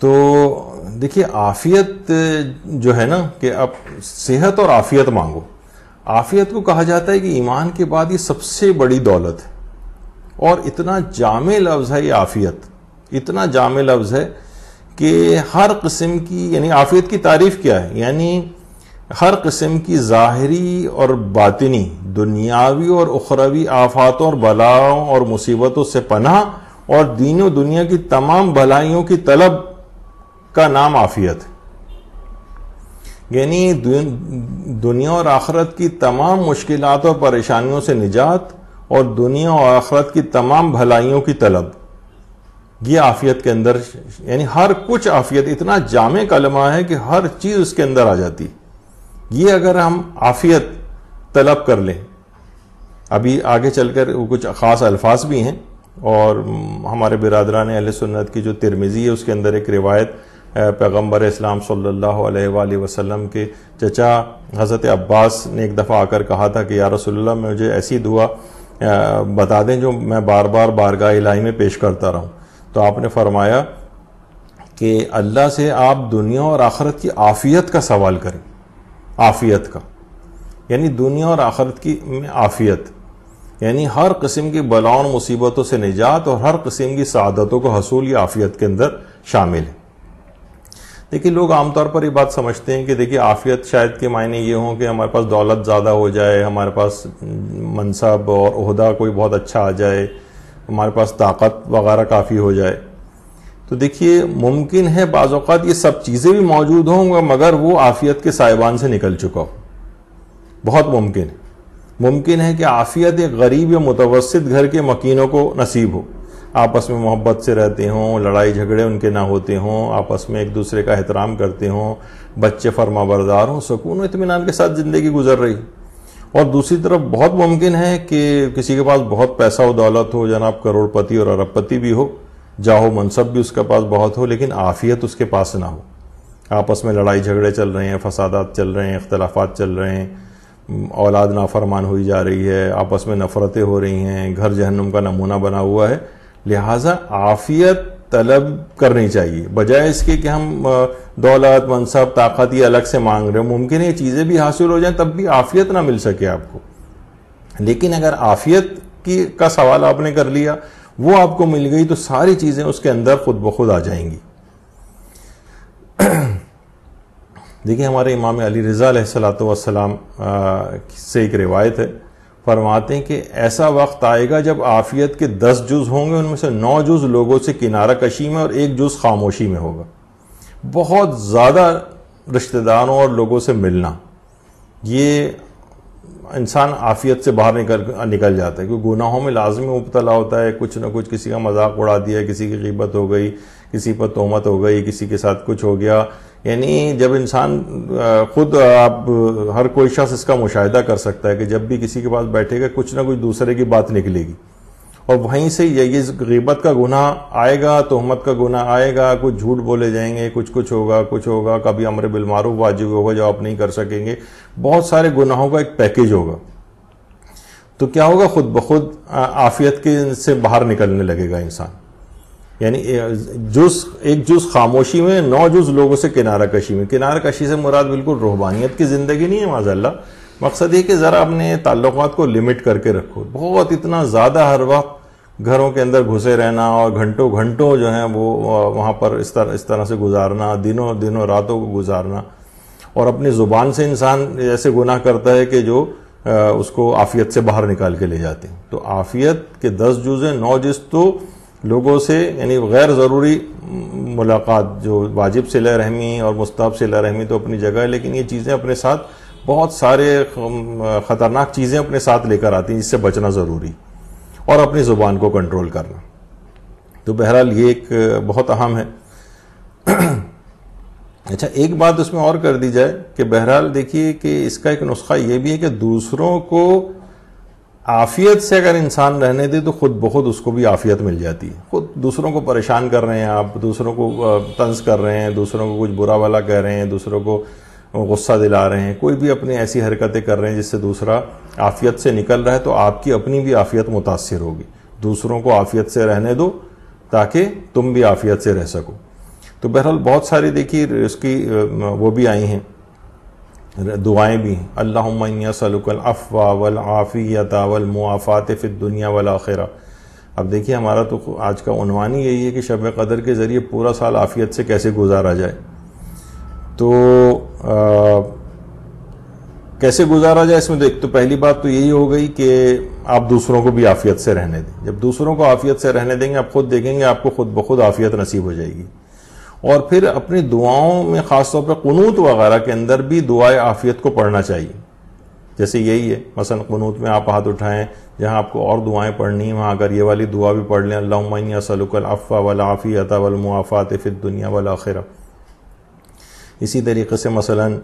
तो देखिए, आफियत जो है ना कि आप सेहत और आफियत मांगो। आफियत को कहा जाता है कि ईमान के बाद ये सबसे बड़ी दौलत है। और इतना जाम लफ्ज़ है ये आफियत। इतना जाम लफ्ज़ है कि हर किस्म की, यानी आफियत की तारीफ़ क्या है? यानी हर किस्म की ज़ाहरी और बातनी, दुनियावी और उखरवी आफातों और बलाओं और मुसीबतों से पनाह और दीनों दुनिया की तमाम भलाइयों की तलब का नाम आफियत यानी दुनिया और आखरत की तमाम मुश्किल और परेशानियों से निजात और दुनिया और आखरत की तमाम भलाइयों की तलब। ये आफियत के अंदर, यानी हर कुछ आफियत, इतना जाम कलमा है कि हर चीज़ उसके अंदर आ जाती। ये अगर हम आफियत तलब कर लें, अभी आगे चलकर कुछ ख़ास अल्फाज भी हैं, और हमारे बिरादरान अल सुन्नत की जो तिरमिज़ी है, उसके अंदर एक रिवायत पैगंबर इस्लाम सल्लल्लाहु अलैहि वसल्लम के चचा हज़रत अब्बास ने एक दफ़ा आकर कहा था कि, या रसोल्ला मुझे ऐसी दुआ बता दें जो मैं बार बार बारगाह इलाही में पेश करता रहूँ। तो आपने फरमाया कि अल्लाह से आप दुनिया और आखरत की आफियत का सवाल करें। आफियत का। यानी दुनिया और आखरत की में आफियत। यानी हर किस्म की बलाओं मुसीबतों से निजात और हर किस्म की सदतों को हसूल या आफियत के अंदर शामिल है। देखिए, लोग आमतौर पर ये बात समझते हैं कि देखिए, आफियत शायद के मायने ये हों कि हमारे पास दौलत ज़्यादा हो जाए, हमारे पास मनसब और अहदा कोई बहुत अच्छा आ जाए, हमारे पास ताकत वगैरह काफ़ी हो जाए। तो देखिए, मुमकिन है बाज़ात ये सब चीज़ें भी मौजूद होंगे मगर वो आफियत के साइबान से निकल चुका हो। बहुत मुमकिन। है मुमकिन है कि आफियत एक गरीब या मुतवसत घर के मकीनों को नसीब हो। आपस में मोहब्बत से रहते हों, लड़ाई झगड़े उनके ना होते हों, आपस में एक दूसरे का एहतराम करते हों, बच्चे फर्मा बरदार हों, सुकून इतमान के साथ ज़िंदगी गुजर रही। और दूसरी तरफ़ बहुत मुमकिन है कि किसी के पास बहुत पैसा व दौलत हो, जनाब करोड़पति और अरबपति भी हो, जाहो, मनसब भी उसके पास बहुत हो, लेकिन आफियत उसके पास ना हो। आपस में लड़ाई झगड़े चल रहे हैं, फसादात चल रहे हैं, इख्तलाफात चल रहे हैं, औलाद नाफरमान हुई जा रही है, आपस में नफ़रतें हो रही हैं, घर जहन्नुम का नमूना बना हुआ है। लिहाजा आफियत तलब करनी चाहिए। बजाय इसके कि हम दौलत, मनसब, ताकत ये अलग से मांग रहे हो, मुमकिन है चीज़ें भी हासिल हो जाए, तब भी आफियत ना मिल सके आपको। लेकिन अगर आफियत की, का सवाल आपने कर लिया, वो आपको मिल गई तो सारी चीज़ें उसके अंदर खुद ब खुद आ जाएँगी। देखिए, हमारे इमाम अली रज़ा सलाम से एक रिवायत है। फरमाते हैं कि ऐसा वक्त आएगा जब आफियत के दस जुज होंगे, उनमें से नौ जुज लोगों से किनारा कशी में और एक जुज खामोशी में होगा। बहुत ज़्यादा रिश्तेदारों और लोगों से मिलना, ये इंसान आफियत से बाहर निकल निकल जाता है, क्योंकि गुनाहों में लाजमी मुबतला होता है, कुछ ना कुछ किसी का मज़ाक उड़ा दिया, किसी की गिबत हो गई, किसी पर तोहमत हो गई, किसी के साथ कुछ हो गया यानी जब इंसान खुद आप, हर कोई शख्स इसका मुशाहिदा कर सकता है कि जब भी किसी के पास बैठेगा, कुछ ना कुछ दूसरे की बात निकलेगी। और वहीं से ये ये का गुना आएगा, तोहमत का गुना आएगा, कुछ झूठ बोले जाएँगे, कुछ कुछ होगा कुछ होगा, कभी अमर बिलमारूफ वाजिब होगा जो आप नहीं कर सकेंगे। बहुत सारे गुनाहों का एक पैकेज होगा। तो क्या होगा? खुद ब खुद आफियत के से बाहर निकलने लगेगा इंसान। यानी जुस, एक जुस खामोशी में, नौ जुस लोगों से किनारा कशी में। किनारा कशी से मुराद बिल्कुल रूहबानियत की ज़िंदगी नहीं है माजल्ला मकसद ये कि ज़रा अपने ताल्लुक को लिमिट करके रखो। बहुत इतना ज़्यादा हर वक्त घरों के अंदर घुसे रहना और घंटों घंटों जो है वो वहाँ पर इस तरह इस तरह से गुजारना, दिनों दिनों रातों को गुजारना। और अपनी ज़ुबान से इंसान ऐसे गुनाह करता है कि जो उसको आफियत से बाहर निकाल के ले जाते हैं। तो आफियत के दस जुज़े, नौ जिस तो लोगों से, यानी गैर ज़रूरी मुलाकात जो वाजिब सिला रहमी और मुस्ताब सिला रहमी तो अपनी जगह है, लेकिन ये चीज़ें अपने साथ, बहुत सारे ख़तरनाक चीज़ें अपने साथ लेकर आती हैं जिससे बचना ज़रूरी। और अपनी ज़ुबान को कंट्रोल करना। तो बहरहाल ये एक बहुत अहम है। अच्छा एक बात उसमें और कर दी जाए कि बहरहाल देखिए कि इसका एक नुस्खा ये भी है कि दूसरों को आफियत से अगर इंसान रहने दे तो खुद बहुत उसको भी आफियत मिल जाती है। खुद दूसरों को परेशान कर रहे हैं आप, दूसरों को तंज कर रहे हैं, दूसरों को कुछ बुरा वाला कह रहे हैं, दूसरों को गुस्सा दिला रहे हैं, कोई भी अपनी ऐसी हरकतें कर रहे हैं जिससे दूसरा आफियत से निकल रहा है तो आपकी अपनी भी आफियत मुतासर होगी। दूसरों को आफियत से रहने दो, ताकि तुम भी आफियत से रह सको। तो बहरहाल बहुत सारी, देखिए, इसकी वो भी आई हैं। दुआएँ भी। हैं अल्लाह सलुकल अफ़वा वल आफ़ियता वल मुआफ़ात फ़िद दुनिया वल आखिरा। अब देखिए हमारा तो आज का उनवान ही यही है कि शब कदर के ज़रिए पूरा साल आफ़ियत से कैसे गुजारा जाए। तो आ, कैसे गुजारा जाए इसमें देख तो पहली बात तो यही हो गई कि आप दूसरों को भी आफियत से रहने दें। जब दूसरों को आफियत से रहने देंगे आप खुद देखेंगे आपको खुद ब खुद आफियत नसीब हो जाएगी। और फिर अपनी दुआओं में ख़ासतौर पर कनूत वगैरह के अंदर भी दुआए आफियत को पढ़ना चाहिए। जैसे यही है मसन कनूत में आप हाथ उठाएँ, जहाँ आपको और दुआएँ पढ़नी है, वहाँ अगर ये वाली दुआ भी पढ़ लें अल्लाह सलुकल अफ़ा वल आफ़ियत वल मुआफ़ात फ़िद दुनिया वल आखिरा। इसी तरीके से मसलन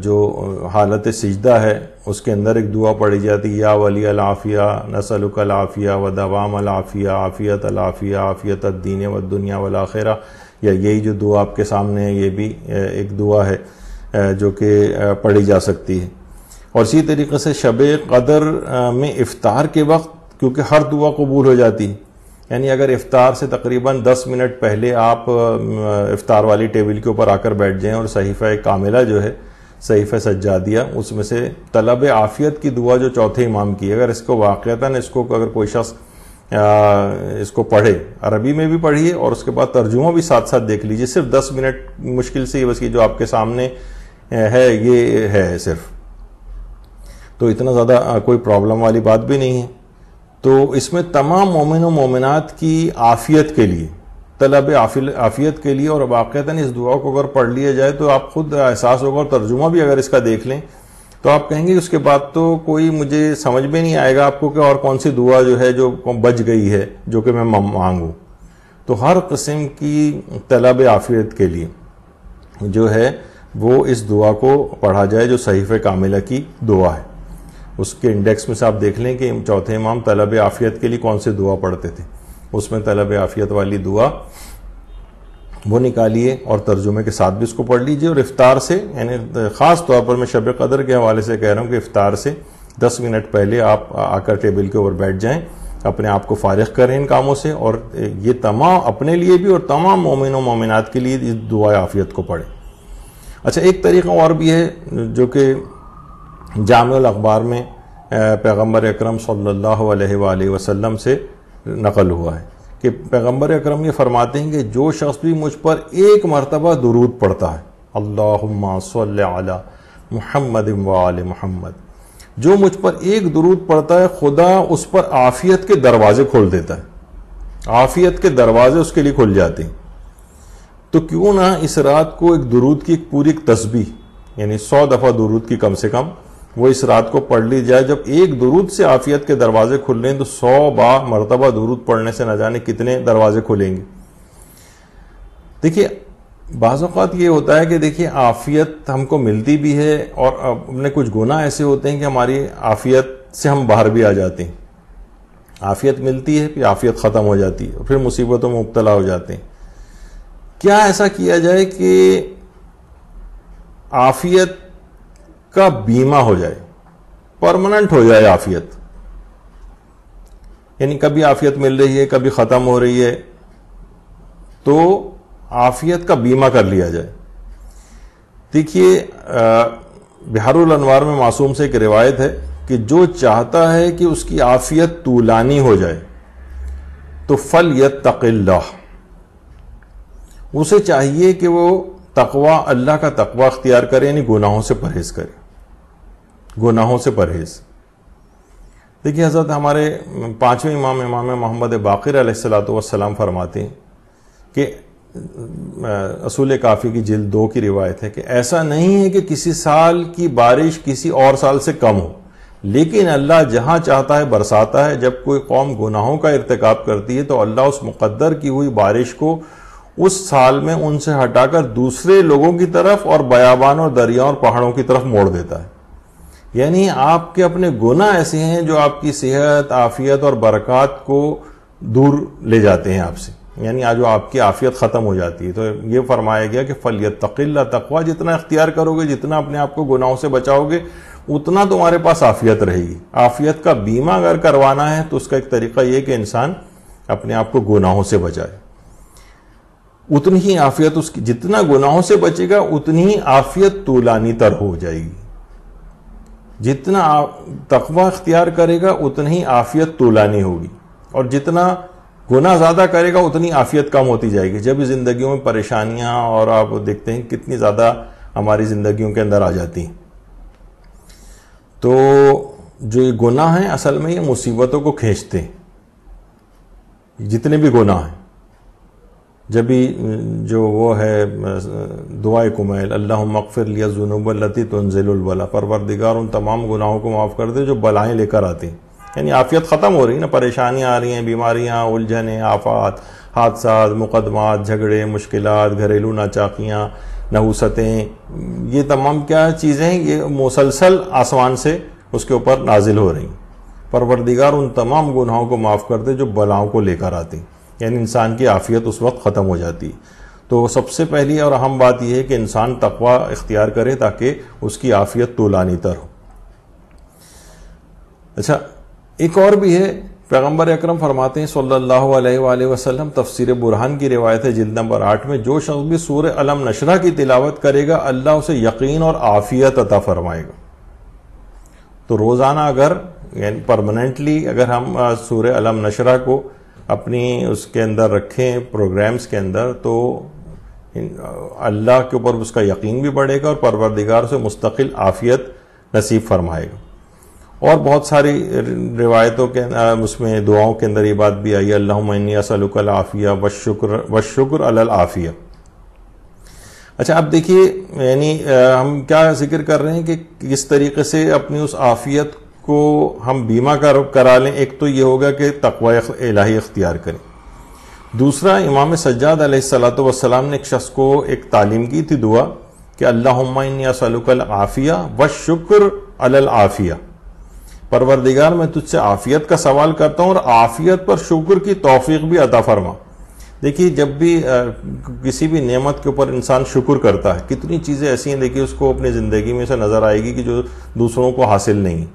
जो हालत सजदा है, उसके अंदर एक दुआ पढ़ी जाती है, या वली अलाफ़िया नसलुक अलाफ़िया व दवाम अलाफ़िया आफ़ियत अलाफ़िया आफ़ियत दीन व दुनिया वलाखिरा या यही जो दुआ आपके सामने है, ये भी एक दुआ है जो कि पढ़ी जा सकती है। और इसी तरीके से शब कदर में इफ़ार के वक्त, क्योंकि हर दुआ कबूल हो जाती है। यानी अगर इफ्तार से तकरीबन 10 मिनट पहले आप इफ्तार वाली टेबल के ऊपर आकर बैठ जाएँ और सहीफ़ा कामिला जो है, सहीफ़ सज्जादिया, उसमें से तलब आफ़ियत की दुआ जो चौथे इमाम की अगर इसको वाक़ता इसको अगर कोई शख्स इसको पढ़े, अरबी में भी पढ़िए और उसके बाद तर्जुमा भी साथ साथ देख लीजिए। सिर्फ़ दस मिनट मुश्किल से बस ये जो आपके सामने है, ये है सिर्फ़। तो इतना ज़्यादा कोई प्रॉब्लम वाली बात भी नहीं है। तो इसमें तमाम मोमिन मोमिनत की आफियत के लिए, तलब आफियत के लिए, और वाक़ता इस दुआ को अगर पढ़ लिया जाए तो आप खुद एहसास होगा और तर्जुमा भी अगर इसका देख लें तो आप कहेंगे उसके बाद तो कोई मुझे समझ में नहीं आएगा आपको कि और कौन सी दुआ जो है, जो बच गई है, जो कि मैं मांगू। तो हर किस्म की तलब आफियत के लिए जो है, वो इस दुआ को पढ़ा जाए जो सहीफ़ कामिला की दुआ है। उसके इंडेक्स में से आप देख लें कि चौथे इमाम तलब आफियत के लिए कौन से दुआ पढ़ते थे। उसमें तलब आफियत वाली दुआ वो निकालिए और तर्जुमे के साथ भी उसको पढ़ लीजिए और इफ्तार से, यानी ख़ास तौर पर मैं शब कदर के हवाले से कह रहा हूँ कि इफ्तार से दस मिनट पहले आप आकर टेबल के ऊपर बैठ जाएँ, अपने आप को फारिग करें इन कामों से और ये तमाम, अपने लिए भी और तमाम मोमिन मोमिनत के लिए इस दुआ आफियत को पढ़ें। अच्छा एक तरीका और भी है, जो कि जाम अखबार में पैगंबर अक्रम अलैहि वसल्लम से नकल हुआ है। कि पैगंबर अक्रम ये फरमाते हैं कि जो शख्स भी मुझ पर एक मरतबा दरूद पड़ता है अल्लाह मोहम्मद वाल महमद जो मुझ पर एक दरूद पड़ता है, खुदा उस पर आफियत के दरवाजे खोल देता है। आफियत के दरवाजे उसके लिए खुल जाते हैं। तो क्यों ना इस रात को एक दरूद की एक पूरी तस्बीह, यानी सौ दफ़ा दरूद की कम से कम वो इस रात को पढ़ ली जाए। जब एक दुरूद से आफियत के दरवाजे खुल रहे हैं तो सौ बा मरतबा दुरूद पढ़ने से न जाने कितने दरवाजे खुलेंगे। देखिए बाज़ात ये होता है कि देखिए, आफियत हमको मिलती भी है और अपने कुछ गुना ऐसे होते हैं कि हमारी आफियत से हम बाहर भी आ जाते हैं। आफियत मिलती है, फिर आफियत ख़त्म हो जाती है, फिर मुसीबतों में मुबतला हो जाते हैं। क्या ऐसा किया जाए कि आफियत का बीमा हो जाए परमानेंट हो जाए आफियत। यानी कभी आफियत मिल रही है, कभी ख़त्म हो रही है तो आफियत का बीमा कर लिया जाए। देखिए बिहारुल अनवार में मासूम से एक रिवायत है कि जो चाहता है कि उसकी आफियत तूलानी हो जाए तो फल तकिल्ला उसे चाहिए कि वो तकवा, अल्लाह का तकवा अख्तियार करे, यानी गुनाहों से परहेज करे। गुनाहों से परहेज। देखिए, हज़रत हमारे पाँचवें इमाम इमाम मोहम्मद बाकर सलाम फरमाते हैं कि असूल काफ़ी की जिल्द दो की रिवायत है कि ऐसा नहीं है कि किसी साल की बारिश किसी और साल से कम हो, लेकिन अल्लाह जहाँ चाहता है बरसाता है। जब कोई कौम गुनाहों का इरतकब करती है तो अल्लाह उस मुकद्दर की हुई बारिश को उस साल में उनसे हटाकर दूसरे लोगों की तरफ़ और बयाबान और दरियाओं और पहाड़ों की तरफ़ मोड़ देता है। यानी आपके अपने गुना ऐसे हैं जो आपकी सेहत, आफियत और बरकत को दूर ले जाते हैं आपसे। यानी आज आपकी आफियत ख़त्म हो जाती है। तो ये फरमाया गया कि फलियत तकिल्ला तकवा, जितना इख्तियार करोगे, जितना अपने आप को गुनाहों से बचाओगे, उतना तुम्हारे पास आफियत रहेगी। आफियत का बीमा अगर करवाना है तो उसका एक तरीका यह कि इंसान अपने आप को गुनाहों से बचाए। उतनी ही आफियत उसकी, जितना गुनाहों से बचेगा, उतनी ही आफियत तूलानी तर हो जाएगी। जितना तकवा अख्तियार करेगा, उतनी ही आफियत तूलानी होगी। और जितना गुना ज़्यादा करेगा, उतनी आफियत कम होती जाएगी। जब ज़िंदगी में परेशानियाँ और आप देखते हैं कितनी ज़्यादा हमारी ज़िंदगी के अंदर आ जाती हैं। तो जो ये गुनाह हैं, असल में ये मुसीबतों को खींचते हैं। जितने भी गुनाह हैं। जब भी जो वो है दुआ कुमैल अल्लाह मकफिर लिया जुनूबलती तंजिलबला परवरदिगार उन तमाम गुनाहों को माफ़ कर दे जो बलाएँ लेकर आती यानी आफियत ख़त्म हो रही है ना, परेशानियाँ आ रही हैं, बीमारियाँ, उलझने, आफात हादसा मुकदमात, झगड़े मुश्किल घरेलू नाचाकियाँ, नहूसतें ये तमाम क्या चीज़ें, ये मुसलसल आसमान से उसके ऊपर नाजिल हो रही परवरदिगार उन तमाम गुनाहों को माफ़ कर दे जो बलाओं को लेकर आती यानी इंसान की आफियत उस वक्त ख़त्म हो जाती। तो सबसे पहली और अहम बात यह है कि इंसान तकवा इख्तियार करे ताकि उसकी आफियत तोलानी तर हो। अच्छा एक और भी है पैगंबर अक्रम फरमाते हैं, सल्लल्लाहु वसल्लम, तफसीर बुरहान की रिवायत है, जिल्द नंबर आठ में, जो शख्स भी सूर अलम नशरा की तिलावत करेगा, अल्लाह उसे यकीन और आफियत अता फरमाएगा। तो रोज़ाना अगर, यानी परमानेंटली अगर हम सूर अलम नशरा को अपनी उसके अंदर रखें प्रोग्राम्स के अंदर तो अल्लाह के ऊपर उसका यकीन भी बढ़ेगा और परवरदिगार से मुस्तकिल आफियत नसीब फरमाएगा। और बहुत सारी रिवायतों के उसमें दुआओं के अंदर ये बात भी आई अल्लाहसलकल आफिया व शुक्र व शुक्र अल आफिया। अच्छा अब देखिए, यानी हम क्या ज़िक्र कर रहे हैं कि किस तरीके से अपनी उस आफियत को हम बीमा कर करा लें एक तो ये होगा कि तकवा इलाही इख्तियार करें। दूसरा इमाम सज्जाद सलाम ने एक शख्स को एक तालीम की थी दुआ कि अल्लाह आफिया व शुक्र अल आफिया। परवरदिगार मैं तुझसे आफियत का सवाल करता हूँ और आफियत पर शुक्र की तोफ़ीक भी अता फरमा। देखिए जब भी आ, किसी भी नेमत के ऊपर इंसान शुक्र करता है कितनी चीज़ें ऐसी हैं देखिए उसको अपनी ज़िंदगी में से नज़र आएगी कि जो दूसरों को हासिल नहीं।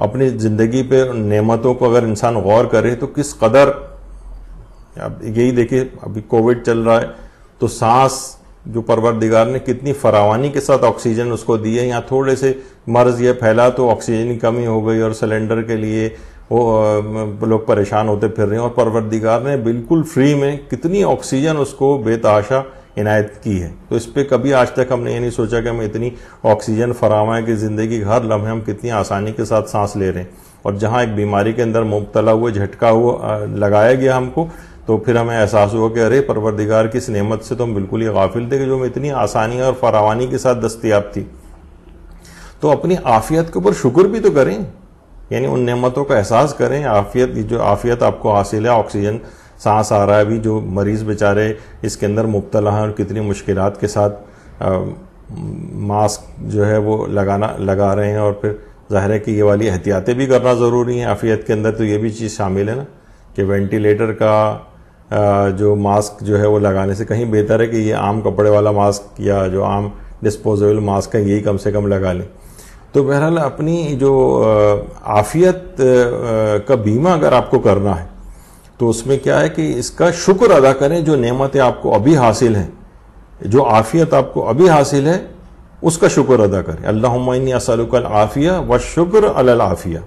अपनी ज़िंदगी पे नेमतों को अगर इंसान गौर करे तो किस कदर? अब यही देखिए, अभी कोविड चल रहा है तो सांस जो परवरदिगार ने कितनी फरावानी के साथ ऑक्सीजन उसको दी है यहाँ थोड़े से मर्ज ये फैला तो ऑक्सीजन की कमी हो गई और सिलेंडर के लिए वो लोग परेशान होते फिर रहे हैं। और परवरदिगार ने बिल्कुल फ्री में कितनी ऑक्सीजन उसको बेतहाशा इनायत की है। तो इस पर कभी आज तक हमने ये नहीं सोचा कि हमें इतनी ऑक्सीजन फराम है कि ज़िंदगी हर लम्हे हम कितनी आसानी के साथ सांस ले रहे हैं। और जहाँ एक बीमारी के अंदर मुबतला हुए झटका हुआ लगाया गया हमको तो फिर हमें एहसास हुआ कि अरे, परवरदिगार की इस नेमत से तो हम बिल्कुल ही गाफिल थे कि जो हमें इतनी आसानी और फरावानी के साथ दस्तियाब थी। तो अपनी आफियत के ऊपर शुक्र भी तो करें। यानी उन नेमतों का एहसास करें, आफियत, जो आफियत आपको हासिल है, ऑक्सीजन सांस आ रहा है अभी जो मरीज़ बेचारे इसके अंदर मुबतला हैं और कितनी मुश्किल के साथ आ, मास्क जो है वो लगाना लगा रहे हैं और फिर ज़ाहिर है कि ये वाली एहतियातें भी करना ज़रूरी हैं आफियत के अंदर तो ये भी चीज़ शामिल है ना कि वेंटिलेटर का जो मास्क जो है वो लगाने से कहीं बेहतर है कि ये आम कपड़े वाला मास्क या जो आम डिस्पोजेबल मास्क है यही कम से कम लगा लें। तो बहरहाल अपनी जो आफियत का बीमा अगर आपको करना है तो उसमें क्या है कि इसका शुक्र अदा करें, जो नेमतें आपको अभी हासिल हैं, जो आफियत आपको अभी हासिल है, उसका शुक्र अदा करें। अल्लाह असलकल आफिया व शुक्र अल आफिया।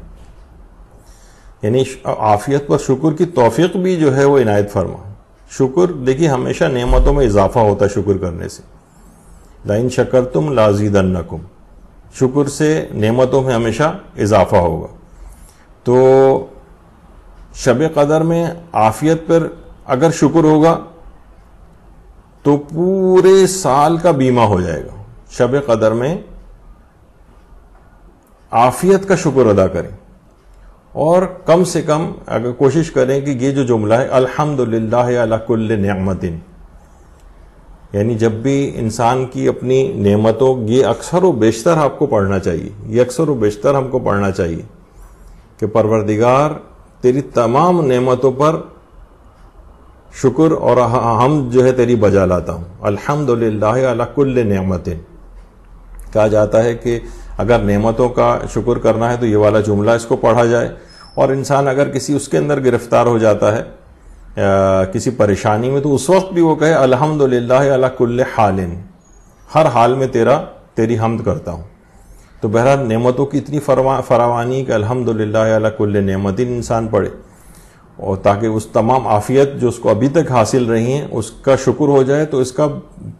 यानी आफियत पर शुक्र की तोफ़ी भी जो है वो इनायत फरमा। शुक्र, देखिए, हमेशा नेमतों में इजाफा होता है शुक्र करने से। लाइन शकर तुम लाजीदन्नकुम। शुक्र से नेमतों में हमेशा इजाफा होगा। तो शब कदर में आफियत पर अगर शुक्र होगा तो पूरे साल का बीमा हो जाएगा। शब कदर में आफियत का शुक्र अदा करें। और कम से कम अगर कोशिश करें कि ये जो जुमला है, अल्हम्दुलिल्लाह नमतिन यानी जब भी इंसान की अपनी नेमतों, ये अक्सर व बेशतर आपको पढ़ना चाहिए। ये अक्सर व बेशतर हमको पढ़ना चाहिए कि परवरदिगार तेरी तमाम नेमतों पर शुक्र और हम जो है तेरी बजा लाता हूँ। अल्हम्दुलिल्लाह कुल्ल नमतिन। कहा जाता है कि अगर नेमतों का शुक्र करना है तो ये वाला जुमला इसको पढ़ा जाए। और इंसान अगर किसी उसके अंदर गिरफ़्तार हो जाता है आ, किसी परेशानी में तो उस वक्त भी वो कहे अल्हम्दुलिल्लाह अला कुल्ल हालिन। हर हाल में तेरा तेरी हमद करता हूँ। तो बहरहाल नेमतों की इतनी फरावानी कि अल्हम्दुलिल्लाह अला कुल्ल नेमतिन इंसान पढ़े और ताकि उस तमाम आफियत जो उसको अभी तक हासिल रही हैं, उसका शुक्र हो जाए तो इसका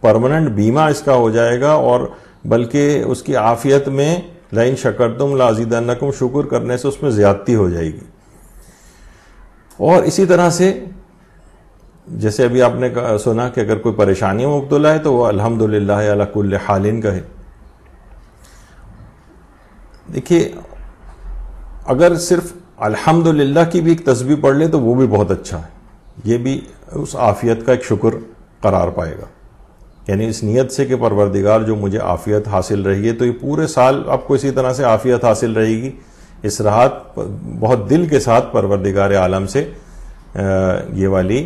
परमानेंट बीमा इसका हो जाएगा और बल्कि उसकी आफियत में लाइन शकर तुम लाजीदानकुम शुक्र करने से उसमें ज़्यादती हो जाएगी। और इसी तरह से जैसे अभी आपने सुना कि अगर कोई परेशानी में मुबतला है तो वह अल्हम्दुलिल्लाह अला कुल्ल हालिन कहे। देखिए, अगर सिर्फ़ अल्हम्दुलिल्लाह की भी एक तस्वीर पढ़ ले तो वो भी बहुत अच्छा है। ये भी उस आफियत का एक शुक्र करार पाएगा। यानी इस नीयत से कि परवरदिगार जो मुझे आफियत हासिल रही है तो ये पूरे साल आपको इसी तरह से आफियत हासिल रहेगी। इस राहत बहुत दिल के साथ परवरदिगार आलम से ये वाली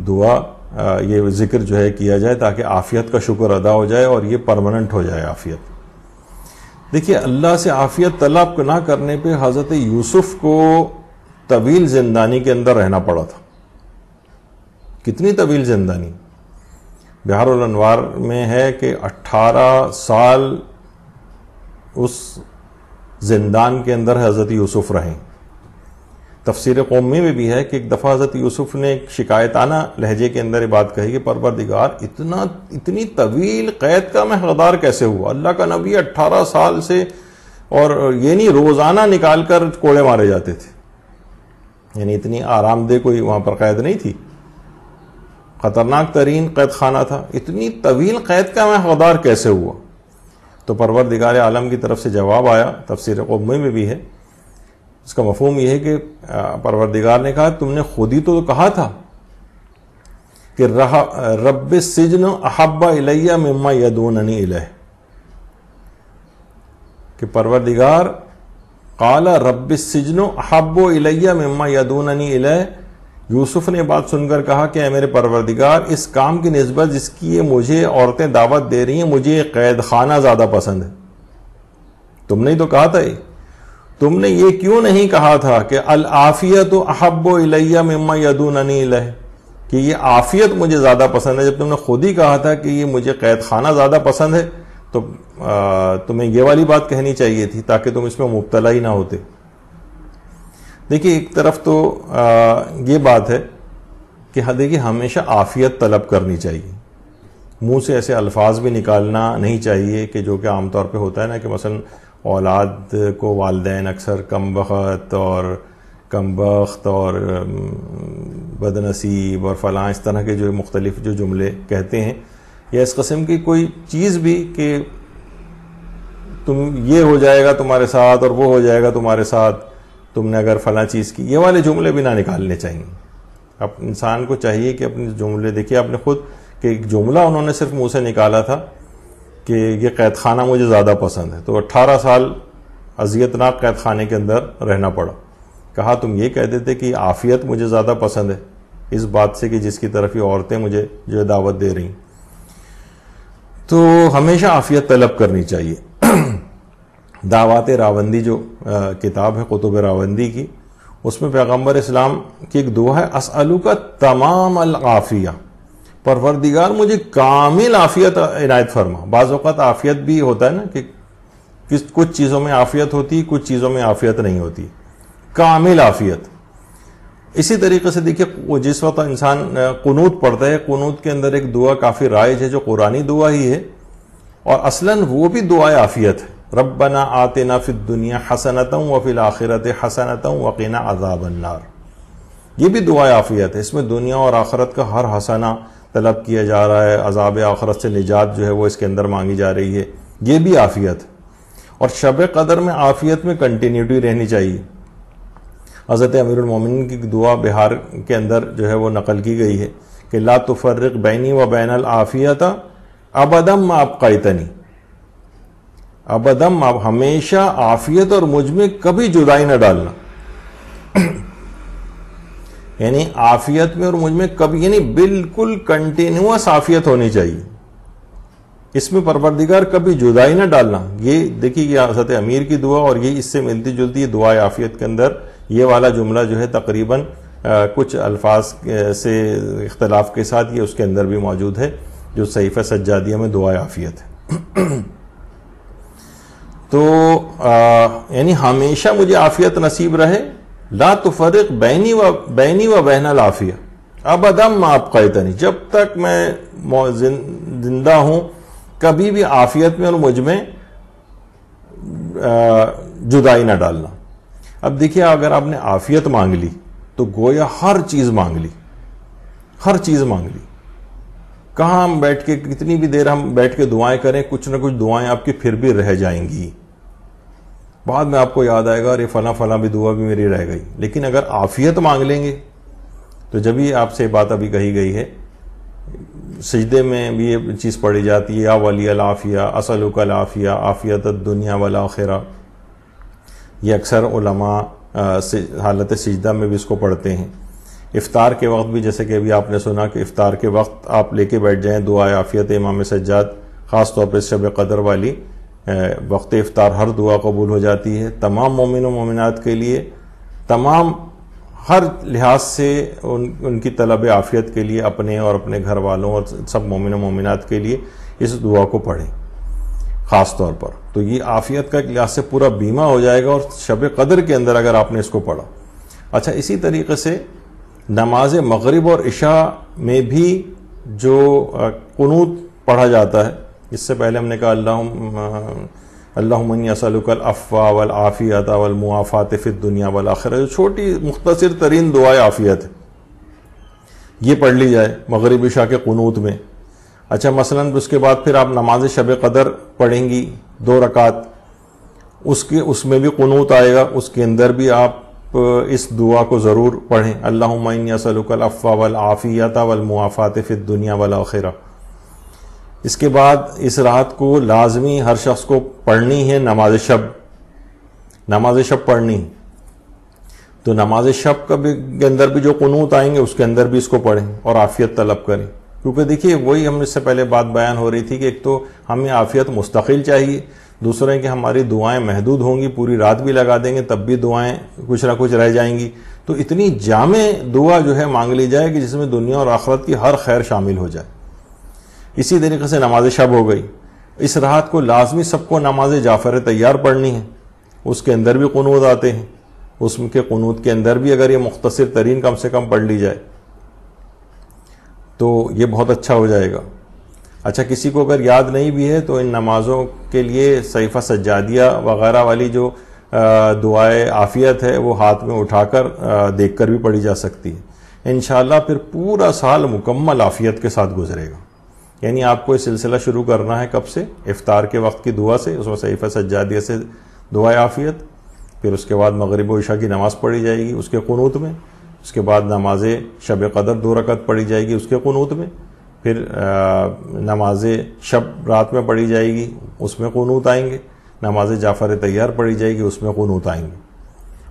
दुआ ये ज़िक्र जो है किया जाए ताकि आफियत का शुक्र अदा हो जाए और ये परमानेंट हो जाए आफियत। देखिए, अल्लाह से आफियत तलब ना करने पे हज़रत यूसुफ को तवील जिंदानी के अंदर रहना पड़ा था। कितनी तवील जिंदानी? बिहार अनवार में है कि 18 साल उस जिंदान के अंदर हज़रत यूसुफ रहे। तफसीर कौमी में भी है कि एक दफ़ा हज़रत यूसुफ ने एक शिकायताना लहजे के अंदर ये बात कही कि परवरदिगार, इतना, इतनी तवील कैद का मैं हकदार कैसे हुआ? अल्लाह का नबी अट्ठारह साल से और ये नहीं, रोज़ाना निकाल कर कोड़े मारे जाते थे। यानी इतनी आरामदेह कोई वहाँ पर कैद नहीं थी। ख़तरनाक तरीन कैद खाना था। इतनी तवील कैद का मैं हकदार कैसे हुआ? तो परवरदिगार आलम की तरफ़ से जवाब आया, तफसर कौमी में भी है। इसका मफहम यह है कि परवरदिगार ने कहा, तुमने खुद ही तो कहा था कि रब सिजन अहब्बा इलैया मम्मा यदूननी इलह. कि परवरदिगार काला रब सिजनो अहब्बो इलैया मम्मा यदूननी इलह. यूसुफ ने बात सुनकर कहा कि मेरे परवरदिगार, इस काम की नस्बत जिसकी ये मुझे औरतें दावत दे रही हैं, मुझे कैद खाना ज़्यादा पसंद है। तुमने ही तो कहा था ये। तुमने ये क्यों नहीं कहा था कि अल आफियत अहब्बो इलैया मम्मा यदूननी इलह? कि ये आफियत मुझे ज़्यादा पसंद है। जब तुमने खुद ही कहा था कि ये मुझे कैद खाना ज़्यादा पसंद है तो तुम्हें ये वाली बात कहनी चाहिए थी ताकि तुम इसमें मुबतला ही ना होते। देखिए एक तरफ़ तो आ, ये बात है कि हाँ देखिए हमेशा आफियत तलब करनी चाहिए। मुँह से ऐसे अल्फाज भी निकालना नहीं चाहिए कि जो कि आमतौर पे होता है ना कि मसलन औलाद को वालदेन अक्सर कम वक़्त और कम वक्त और बदनसीब और फलां, इस तरह के जो मुख्तलिफ़ जो जुमले कहते हैं। या इस कस्म की कोई चीज़ भी कि तुम ये हो जाएगा तुम्हारे साथ और वो हो जाएगा तुम्हारे साथ, तुमने अगर फला चीज़ की, ये वाले जुमले भी ना निकालने चाहिए। अब इंसान को चाहिए कि अपने जुमले, देखिए आपने खुद कि एक जुमला उन्होंने सिर्फ़ मुँह से निकाला था कि ये कैद खाना मुझे ज़्यादा पसंद है। तो 18 साल अजियतनाक कैद खाने के अंदर रहना पड़ा। कहा तुम ये कह देते कि आफियत मुझे ज़्यादा पसंद है। इस बात से कि जिसकी तरफ़ ये औरतें मुझे जो है दावत दे रही। तो हमेशा आफियत तलब करनी चाहिए। दावत रावंदी जो आ, किताब है कुतुब रावंदी की उसमें पैगंबर इस्लाम की एक दुआ है असलू का तमाम आफिया परवरदिगार, मुझे कामिल आफियत इनायत फरमा। बाज़त आफियत भी होता है ना कि किस, कुछ चीज़ों में आफियत होती, कुछ चीज़ों में आफियत नहीं होती। कामिल आफियत। इसी तरीके से देखिए, वो जिस वक्त इंसान कनूत पढ़ता है, कनूत के अंदर एक दुआ काफ़ी राइज है, जो कुरानी दुआ ही है, और असलन वो भी दुआ आफियत है। रबना आते ना फिर दुनिया हसनतों व फिल आखिरत हसनतों वकीना अजाबन्नार ये भी दुआ आफियत है। इसमें दुनिया और आखरत का हर हसना तलब किया जा रहा है, अजाब आखरत से निजात जो है वो इसके अंदर मांगी जा रही है। ये भी आफियत। और शब कदर में आफियत में कंटिन्यूटी रहनी चाहिए। हज़रत अमीरमिन की दुआ बिहार के अंदर जो है वो नकल की गई है कि ला तुफर्रक बैनी व बैन आफियत अबदम आप कैतनी अबदम आप हमेशा आफियत और मुझमें कभी जुदाई न डालना। यानी आफियत में और मुझमें कभी, यानी बिल्कुल कंटिन्यूस आफियत होनी चाहिए। इसमें परवरदिगार कभी जुदाई ना डालना। ये देखिए, ये हज़रत अमीर की दुआ और ये इससे मिलती जुलती दुआ आफियत के अंदर। ये वाला जुमला जो है तकरीबन कुछ अल्फाज से इख्तलाफ के साथ ये उसके अंदर भी मौजूद है, जो सहीफ़ सज्जादिया में दुआ आफ़ियत है। तो यानी हमेशा मुझे आफ़ियत नसीब रहे ला तो फ़र्क बैनी व बैनी व बहना लाफिया अब अदम आप कहतनी जब तक मैं ज़िंदा हूँ, कभी भी आफियत में और मुझमें जुदाई ना डालना। अब देखिए, अगर आपने आफियत मांग ली तो गोया हर चीज़ मांग ली। हर चीज़ मांग ली। कहा हम बैठ के, कितनी भी देर हम बैठ के दुआएँ करें, कुछ ना कुछ दुआएँ आपकी फिर भी रह जाएँगी। बाद में आपको याद आएगा अरे फला फला भी, दुआ भी मेरी रह गई। लेकिन अगर आफियत मांग लेंगे तो जब भी आपसे बात अभी कही गई है, सजदे में भी ये चीज़ पढ़ी जाती है, या वली आफिया, असलुकल आफिया, आफियत दुनिया वाला आखिरा। ये अक्सर उलमा हालत सजदा में भी इसको पढ़ते हैं। इफ्तार के वक्त भी, जैसे कि अभी आपने सुना कि इफ्तार के वक्त आप लेके बैठ जाएँ दुआ आफियत इमाम सज्जाद ख़ास तौर पर शब कदर वाली। वक्त इफ्तार हर दुआ कबूल हो जाती है। तमाम मोमिन मोमिनत के लिए, तमाम हर लिहाज से उन, उनकी तलब आफियत के लिए, अपने और अपने घर वालों और सब मोमिन मोमिनत के लिए इस दुआ को पढ़ें, ख़ास तौर पर। तो ये आफियत का एक लिहाज से पूरा बीमा हो जाएगा और शब कदर के अंदर अगर आपने इसको पढ़ा। अच्छा इसी तरीके से नमाज़ मगरब और इशा में भी जो कनूत पढ़ा जाता है इससे पहले हमने कहा अल्लाह असलकल अफ़वा वल आफ़ियत वल मुआफ़ात फ़िर दुनिया वल आखिर छोटी मुख्तर तरीन दुआ आफ़ियत ये पढ़ ली जाए मगरब शाह के कनूत में। अच्छा मसलन उसके बाद फिर आप नमाज़ शब कदर पढ़ेंगी दो रकात। उसके, उसमें भी कनूत आएगा, उसके अंदर भी आप इस दुआ को ज़रूर पढ़ें। अल्लाह असलकल अफ़वा वल आफ़ियत वल मुआफ़ात फ़िर दुनिया वल आखिरा इसके बाद इस रात को लाजमी हर शख्स को पढ़नी है नमाज़ शब। नमाज़ शब पढ़नी। तो नमाज़ शब का भी, के अंदर भी जो कनूत आएँगे, उसके अंदर भी इसको पढ़ें और आफियत तलब करें। क्योंकि देखिए, वही हम इससे पहले बात बयान हो रही थी कि एक तो हमें आफियत मुस्तकिल चाहिए, दूसरा कि हमारी दुआएँ महदूद होंगी, पूरी रात भी लगा देंगे, तब भी दुआएँ कुछ ना कुछ रह जाएँगी। तो इतनी जामे दुआ जो है मांग ली जाए कि जिसमें दुनिया और आखरत की हर खैर शामिल हो जाए। इसी तरीके से नमाज़ शब हो गई। इस राहत को लाजमी सबको नमाज़ जाफ़र तैयार पढ़नी है। उसके अंदर भी कनूद आते हैं। उसके कनूद के अंदर भी अगर ये मुख्तर तरीन कम से कम पढ़ ली जाए तो ये बहुत अच्छा हो जाएगा। अच्छा किसी को अगर याद नहीं भी है तो इन नमाज़ों के लिए सैफ़ा सज्जादिया वगैरह वाली जो दुआए आफ़ियत है, वो हाथ में उठाकर देख कर भी पढ़ी जा सकती है। इन फिर पूरा साल मुकम्मल आफ़ियत के साथ गुजरेगा। यानी आपको ये सिलसिला शुरू करना है कब से? इफ्तार के वक्त की दुआ से, उसमें सईफ़ सज्जादिया से दुआ आफ़ियत, फिर उसके बाद मगरब उशा की नमाज़ पढ़ी जाएगी उसके कनूत में, उसके बाद नमाज़ शब कदर दो रकत पढ़ी जाएगी उसके कनूत में, फिर नमाज़ शब रात में पढ़ी जाएगी उसमें कनूत आएँगे, नमाज़ जाफ़र तैयार पढ़ी जाएगी उसमें कनूत आएँगे।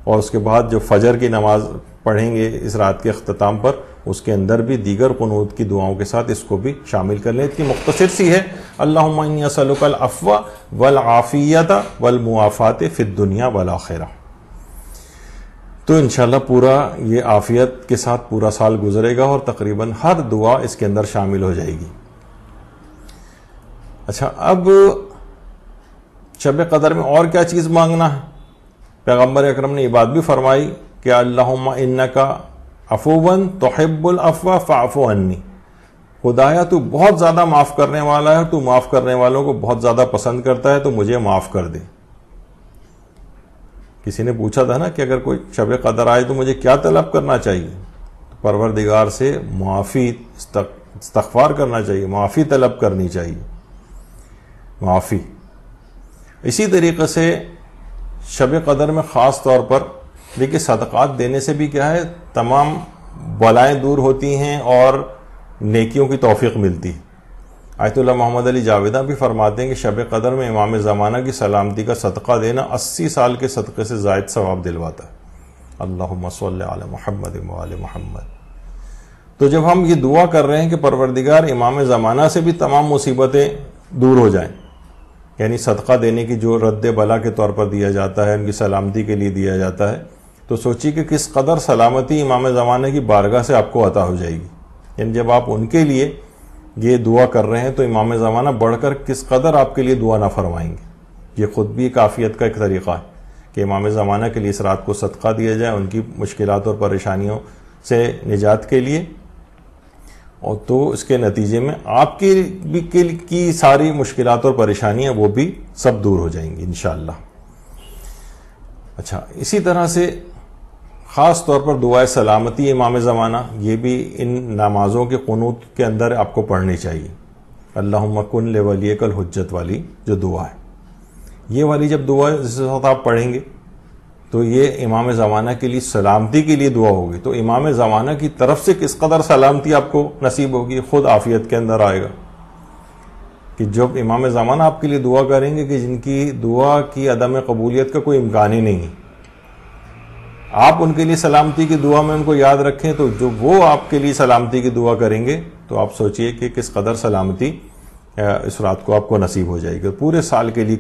और उसके बाद जो फजर की नमाज़ पढ़ेंगे इस रात के अख्ताम पर उसके अंदर भी दीगर कनूद की दुआओं के साथ इसको भी शामिल कर लें। इतनी मुख्तर सी है। अल्लाहसलकल अफ़वा वल आफ़ियत वल मुआफ़ात फ़िद दुनिया वल आखिरा। तो इनशाला पूरा ये आफ़ियत के साथ पूरा साल गुजरेगा और तकरीबन हर दुआ इसके अंदर शामिल हो जाएगी। अच्छा अब शब कदर में और क्या चीज़ मांगना है? पैगंबर अक्रम ने ये बात भी फरमाई कि अल्लाह इन्ना का अफूवन तोहब्बुल अफवा फ़ाफ़ो अन्नी। खुदाया, तू बहुत ज़्यादा माफ़ करने वाला है, तू माफ़ करने वालों को बहुत ज़्यादा पसंद करता है तो मुझे माफ़ कर दे। किसी ने पूछा था ना कि अगर कोई शब कदर आए तो मुझे क्या तलब करना चाहिए? तो परवरदिगार से मुआफ़ी इस्तफार करना चाहिए, माफ़ी तलब करनी चाहिए। माफ़ी। इसी तरीके से शब कदर में ख़ास तौर पर देखिए, सदक़ात देने से भी क्या है, तमाम बलाएँ दूर होती हैं और नेकियों की तोफ़ी मिलती है। आयतुल्ला मोहम्मद अली जावेदा भी फरमाते हैं कि शब कदर में इमाम ज़माना की सलामती का सदका देना अस्सी साल के सदक़े से जायद सवाब दिलवाता है। अल्लाह महमद महमद तो जब हम ये दुआ कर रहे हैं कि परवरदिगार इमाम ज़माना से भी तमाम मुसीबतें दूर हो जाएँ, यानी सदका देने की जो रद्द बला के तौर पर दिया जाता है, उनकी सलामती के लिए दिया जाता है तो सोचिए कि किस कदर सलामती इमाम ज़माने की बारगाह से आपको अता हो जाएगी। यानी जब आप उनके लिए ये दुआ कर रहे हैं तो इमाम ज़माना बढ़कर किस कदर आपके लिए दुआ ना फरमाएँगे? ये ख़ुद भी काफ़ियत का एक तरीक़ा है कि इमाम ज़माना के लिए इस रात को सदका दिया जाए उनकी मुश्किल और परेशानियों से निजात के लिए। और तो इसके नतीजे में आपकी भी के की सारी मुश्किल और परेशानियाँ वो भी सब दूर हो जाएँगी इन अच्छा इसी तरह से ख़ास तौर पर दुआ सलामती इमाम ज़माना, ये भी इन नमाज़ों के कनूत के अंदर आपको पढ़नी चाहिए। अल्लाह मकुन ले कल हजत वाली, जो दुआ है। ये वाली जब दुआ जिस वक्त आप पढ़ेंगे तो ये इमाम ज़माना के लिए सलामती के लिए दुआ होगी। तो इमाम ज़माना की तरफ़ से किस कदर सलामती आपको नसीब होगी खुद आफियत के अंदर आएगा। कि जब इमाम ज़माना आपके लिए दुआ करेंगे कि जिनकी दुआ की अदम कबूलियत का कोई इम्कान ही नहीं है। आप उनके लिए सलामती की दुआ में उनको याद रखें तो जो वो आपके लिए सलामती की दुआ करेंगे तो आप सोचिए कि किस कदर सलामती इस रात को आपको नसीब हो जाएगी पूरे साल के लिए